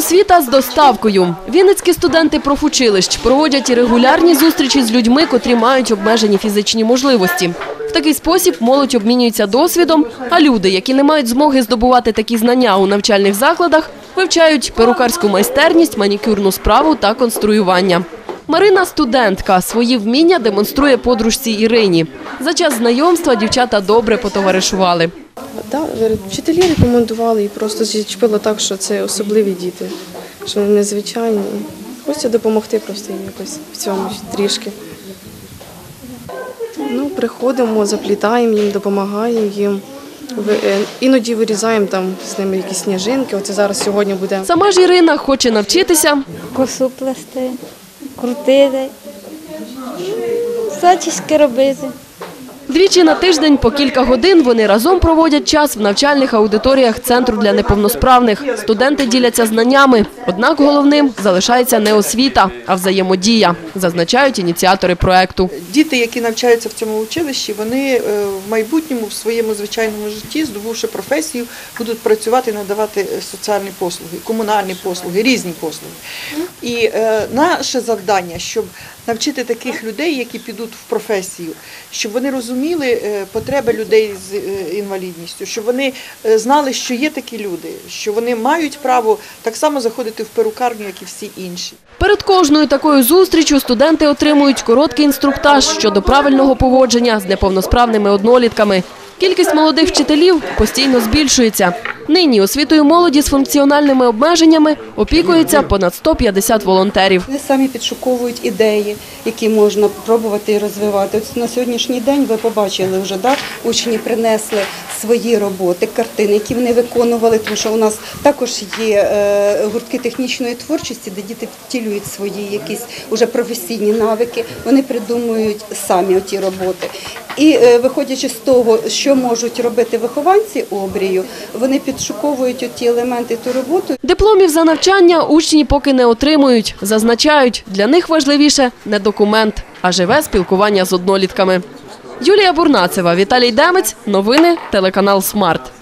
освіта з доставкою. Вінницькі студенти профучилищ проводять і регулярні зустрічі з людьми, котрі мають обмежені фізичні можливості. В такий спосіб молодь обмінюється досвідом, а люди, які не мають змоги здобувати такі знання у навчальних закладах, вивчають перукарську майстерність, манікюрну справу та конструювання. Марина студентка. Свої вміння демонструє подружці Ірині. За час знайомства дівчата добре потоваришували. Да, вчителі рекомендували і просто зачепило так, що це особливі діти, що вони незвичайні. Хочеться допомогти просто їм якось в цьому трішки. Ну, приходимо, заплітаємо їм, допомагаємо їм. Е, Іноді вирізаємо там з ними якісь сніжинки. Оце зараз сьогодні буде Сама ж Ірина хоче навчитися косу плести, крутити, зачіски робити. Двічі на тиждень по кілька годин вони разом проводять час в навчальних аудиторіях Центру для неповносправних. Студенти діляться знаннями. Однак головним залишається не освіта, а взаємодія, зазначають ініціатори проекту. Діти, які навчаються в цьому училищі, вони е, в майбутньому в своєму звичайному житті, здобувши професію, будуть працювати, і надавати е, соціальні послуги, комунальні послуги, різні послуги. І е, наше завдання, щоб навчити таких людей, які підуть в професію, щоб вони розуміли е, потреби людей з е, інвалідністю, щоб вони е, знали, що є такі люди, що вони мають право так само заходити в перукарню, як і всі інші. Перед кожною такою зустрічю студенти отримують короткий інструктаж щодо правильного поводження з неповносправними однолітками. Кількість молодих вчителів постійно збільшується. Нині освітою молоді з функціональними обмеженнями опікується понад 150 волонтерів. Вони самі підшуковують ідеї, які можна пробувати і розвивати. От на сьогоднішній день ви побачили вже, да? учні принесли свої роботи, картини, які вони виконували, тому що у нас також є е, гуртки технічної творчості, де діти втілюють свої якісь уже професійні навики. Вони придумують самі оті роботи. І е, виходячи з того, що можуть робити вихованці обрію, вони підшуковують оті елементи ту роботу Дипломів за навчання учні поки не отримують. Зазначають, для них важливіше не документ, а живе спілкування з однолітками. Юлія Бурнацева, Віталій Демець. Новини телеканал Смарт.